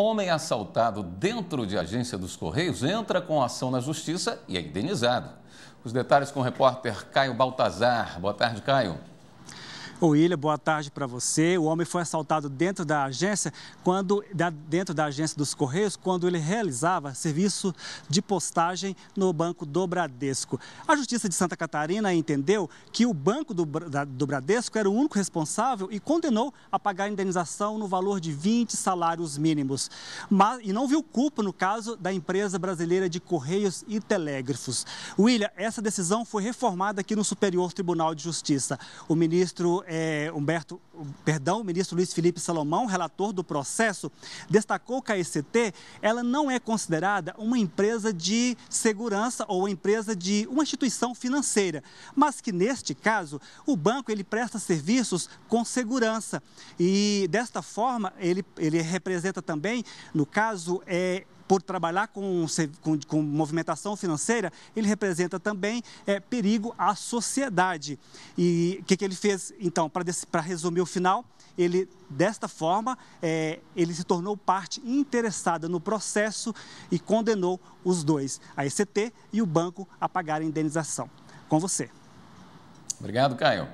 Homem assaltado dentro de agência dos Correios entra com ação na justiça e é indenizado. Os detalhes com o repórter Caio Baltazar. Boa tarde, Caio. William, boa tarde para você. O homem foi assaltado dentro da agência, quando dentro da agência dos Correios, quando ele realizava serviço de postagem no Banco do Bradesco. A Justiça de Santa Catarina entendeu que o Banco do, do Bradesco era o único responsável e condenou a pagar indenização no valor de 20 salários mínimos. Mas, e não viu culpa no caso da empresa brasileira de Correios e Telégrafos. William, essa decisão foi reformada aqui no Superior Tribunal de Justiça. O ministro é, Humberto, perdão, o ministro Luiz Felipe Salomão, relator do processo, destacou que a ECT ela não é considerada uma empresa de segurança ou empresa de uma instituição financeira, mas que neste caso o banco ele presta serviços com segurança. E desta forma ele, ele representa também, no caso, é, por trabalhar com, com, com movimentação financeira, ele representa também é, perigo à sociedade. E o que, que ele fez, então, para resumir o final? Ele, desta forma, é, ele se tornou parte interessada no processo e condenou os dois, a ECT e o banco, a pagar a indenização. Com você. Obrigado, Caio.